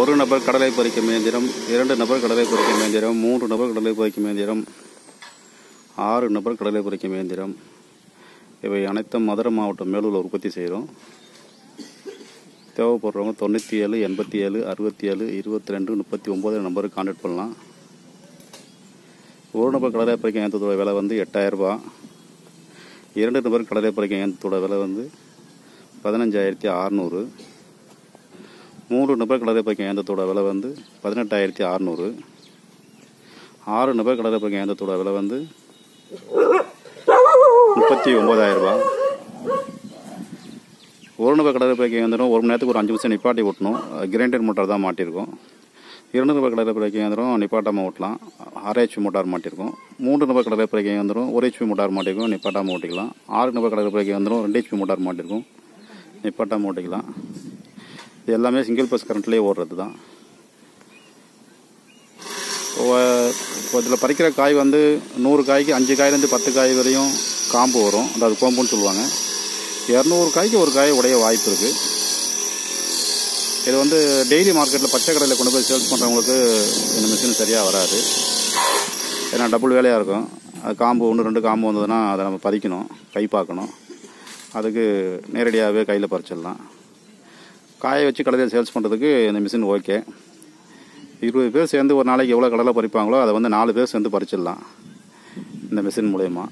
ஒரு நபர் கடலை பறிக்கும் இயந்திரம் இரண்டு நபர் கடலை பறிக்கும் இயந்திரம் மூன்று நபர் கடலை பறிக்கும் இயந்திரம் ஆறு நபர் கடலை பறிக்கும் இயந்திரம். இவை அனைத்தும் மதுரை மாவட்டம் மேலூரில் உற்பத்தி செய்கிறோம் தேவைப்படுறவங்க தொண்ணூற்றி ஏழு எண்பத்தி ஏழு அறுபத்தி ஏழு இருபத்தி ரெண்டு முப்பத்தி ஒம்பது நம்பருக்கு கான்டாக்ட் பண்ணலாம். ஒரு நபர் கடலை பறிக்கும் இயந்திரத்தோட விலை வந்து எட்டாயிரரூபா இரண்டு நபர் கடலை பறிக்கும் இயந்திரத்தோட விலை வந்து பதினஞ்சாயிரத்தி அறநூறு. மூணு நபர் கடலை பறிக்கும் ஏந்தத்தோட விலை வந்து பதினெட்டாயிரத்தி அறநூறு. ஆறு நபர் கடலை பறிக்கும் ஏந்தத்தோட விலை வந்து முப்பத்தி ஒம்பதாயிரம் ரூபாய். ஒரு நபர் கடலை பறிக்கும் இயந்திரம் ஒரு மணி நேரத்துக்கு ஒரு அஞ்சு நிமிஷம் நிப்பாட்டி ஓட்டணும். கிரைண்டர் மோட்டார் தான் மாட்டியிருக்கோம். இரண்டு நபர் கடலை பறிக்கும் ஏந்திரம் நிப்பாட்டாமல் ஓட்டலாம் ஆர்ஹெச்பி மோட்டார் மாட்டியிருக்கோம். மூன்று நபர் கடலை பறிக்கும் இயந்திரம் ஒரு ஹெச்பி மோட்டார் மாட்டிருக்கோம் நிப்பாட்டாமல் ஓட்டிக்கலாம். ஆறு நபர் கடலை பறிக்கும் ஏந்திரம் ரெண்டு ஹெச்பி மோட்டார் மாட்டிருக்கும் நிப்பாட்டாமல் ஓட்டிக்கலாம். இது எல்லாமே சிங்கிள் பஸ் கரண்ட்லேயே ஓடுறது தான் இப்போ இதில் பறிக்கிற காய் வந்து நூறு காய்க்கு அஞ்சு காயிலேருந்து பத்து காய் வரையும் காம்பு வரும். அதாவது கோம்புன்னு சொல்லுவாங்க. இரநூறு காய்க்கு ஒரு காய் உடைய வாய்ப்பு இருக்குது இது வந்து டெய்லி மார்க்கெட்டில் பச்சை கடையில் கொண்டு போய் சேல்ஸ் பண்ணுறவங்களுக்கு இந்த மிஷின் சரியாக வராது. ஏன்னா டபுள் வேலையாக இருக்கும். அது காம்பு ஒன்று ரெண்டு காம்பு வந்ததுன்னா அதை நம்ம பறிக்கணும் கை பார்க்கணும். அதுக்கு நேரடியாகவே கையில் பறிச்சிடலாம். காய வச்சு கடையில் சேல்ஸ் பண்ணுறதுக்கு இந்த மிஷின் ஓகே. இருபது பேர் சேர்ந்து ஒரு நாளைக்கு எவ்வளோ கடலை பறிப்பாங்களோ அதை வந்து நாலு பேர் சேர்ந்து பறிச்சிடலாம் இந்த மிஷின் மூலயமா.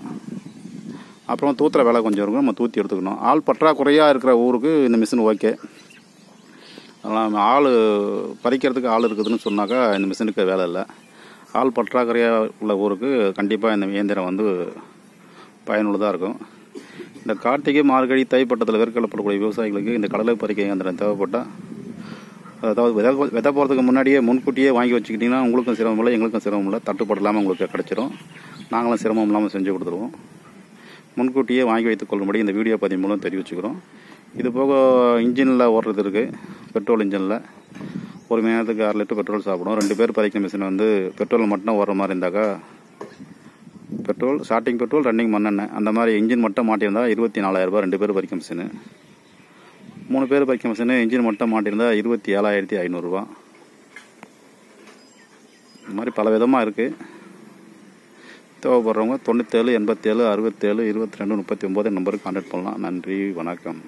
அப்புறம் தூத்துற வேலை கொஞ்சம் இருக்கும் நம்ம தூத்தி எடுத்துக்கணும். ஆள் பற்றாக்குறையாக இருக்கிற ஊருக்கு இந்த மிஷின் ஓகே. அதெல்லாம் ஆள் பறிக்கிறதுக்கு ஆள் இருக்குதுன்னு சொன்னாக்கா இந்த மிஷினுக்கு வேலை இல்லை. ஆள் பற்றாக்குறையாக உள்ள ஊருக்கு கண்டிப்பாக இந்த இயந்திரம் வந்து பயனுள்ளதாக இருக்கும். இந்த கார்த்திகை மார்கழி தைப்பட்டத்தில் வேர்க்கொள்ளப்படக்கூடிய விவசாயிகளுக்கு இந்த கடலை பறிக்கை இயந்திரம் தேவைப்பட்டால் அதாவது விதை விதை போகிறதுக்கு முன்னாடியே முன்கூட்டியே வாங்கி வச்சுக்கிட்டிங்கன்னா உங்களுக்கும் சிரமம் இல்லை எங்களுக்கும் சிரமம் இல்லை. தட்டுப்பாடு இல்லாமல் உங்களுக்கு கிடச்சிரும். நாங்களும் சிரமம் இல்லாமல் செஞ்சு கொடுத்துருவோம். முன்கூட்டியே வாங்கி வைத்துக் கொள்ளும்படி இந்த வீடியோ பதிவு மூலம் தெரிவிச்சுக்கிறோம். இது போக இன்ஜினில் ஓடுறது இருக்குது பெட்ரோல் இன்ஜினில். ஒரு மணி நேரத்துக்கு அரை லிட்டர் பெட்ரோல் சாப்பிடும் ரெண்டு பேர் பறிக்கிற மிஷின் வந்து பெட்ரோல் மட்டும் ஓடுற மாதிரி இருந்தாக்கா பெட்ரோல் ஸ்டார்டிங் பெட்ரோல் ரன்னிங் மண்ணெண்ணெய் அந்த மாதிரி இன்ஜின் மட்டும் மாட்டியிருந்தா இருபத்தி நாலாயிரரூபா ரெண்டு பேர் பறிக்க மிஷினு மூணு பேர் பறிக்க மிஷினு இன்ஜின் மட்டும் மாட்டியிருந்தா இருபத்தி ஏழாயிரத்தி ஐநூறுரூவா இந்த மாதிரி பல விதமாக இருக்குது தேவைப்படுறவங்க தொண்ணூற்றேழு எண்பத்தேழு அறுபத்தேழு இருபத்தி ரெண்டு முப்பத்தி ஒம்பது நம்பருக்கு கான்டாக்ட் பண்ணலாம். நன்றி வணக்கம்.